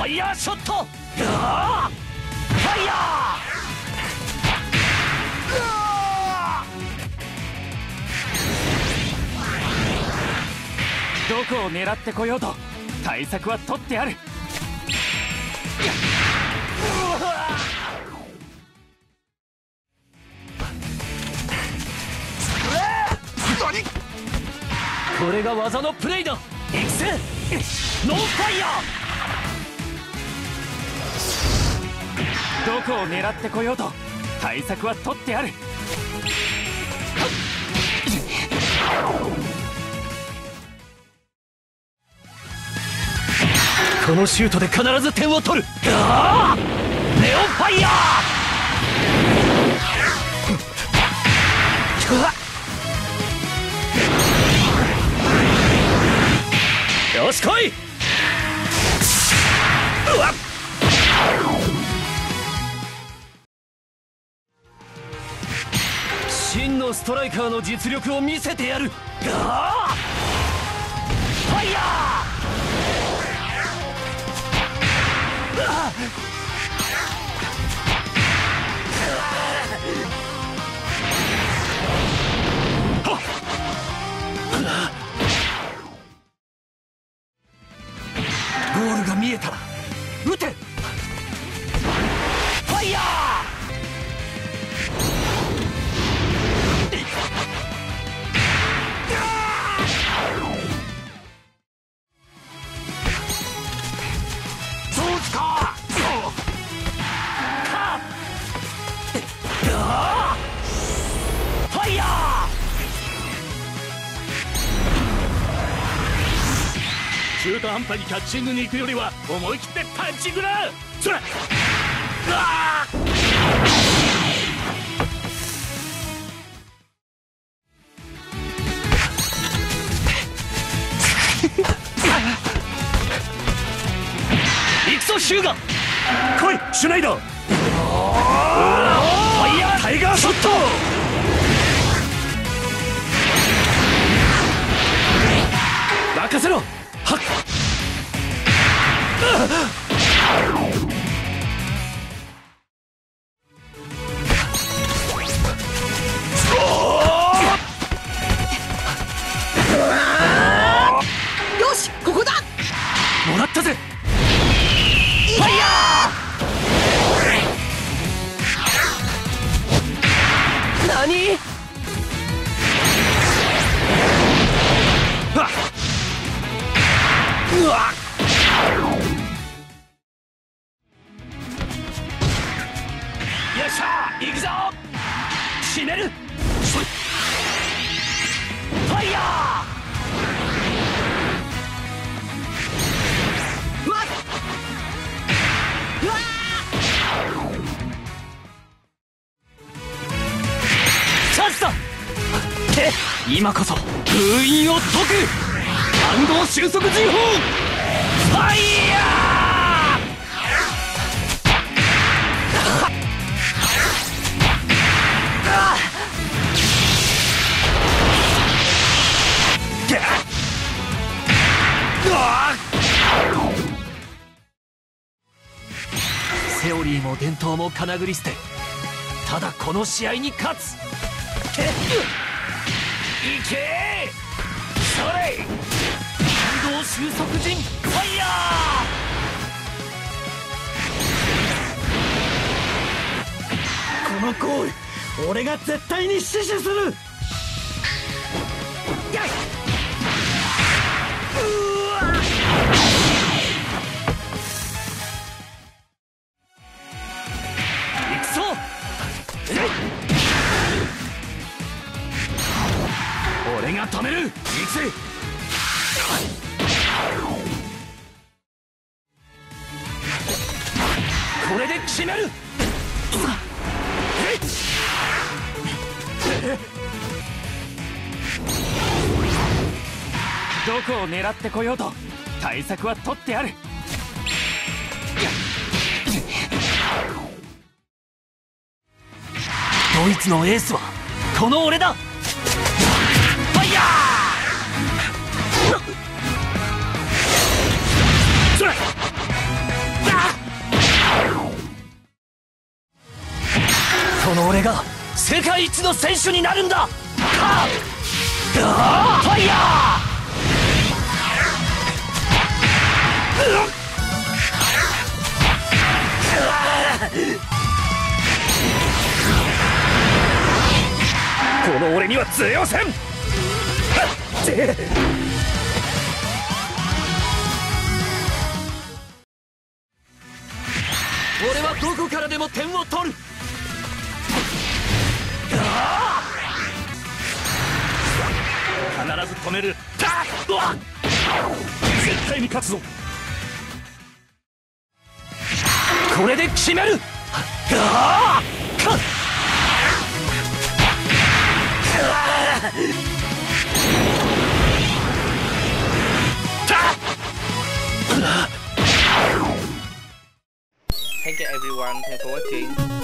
ァイヤーショット。ファイヤー。どこを狙ってこようと対策は取ってある。これが技のプレイだ。行くぜ。ノンファイヤー。どこを狙ってこようと対策は取ってある。このシュートで必ず点を取る。ネオンファイヤー！よし来い！うわっ！真のストライカーの実力を見せてやる。ガーファイヤー！中途半端にキャッチングに行くよりは思い切ってパンチングだそれうわー行くぞシューガ来いシュナイダーファイヤータイガーショット任せろはっよしここだ。もらったぜ。ファイヤー！何？行くぞ。締める。ファイヤー。うわっうわチャンスだって今こそ封印を解く。暗号収束人法ファイヤー。セオリーも伝統もかなぐり捨てただこの試合に勝つ。けいけそれ感動収束陣ファイヤー！このゴール俺が絶対に死守する。やい俺が止める。行くぜこれで決める。どこを狙ってこようと対策は取ってある。ドイツのエースはこの俺だ。の俺が世界一の選手になるんだ。カーファイヤー。この俺には通用せん。俺はどこからでも点を取る。必ず止める。絶対に勝つぞ。これで決める。quanh thành phố Bắc Kinh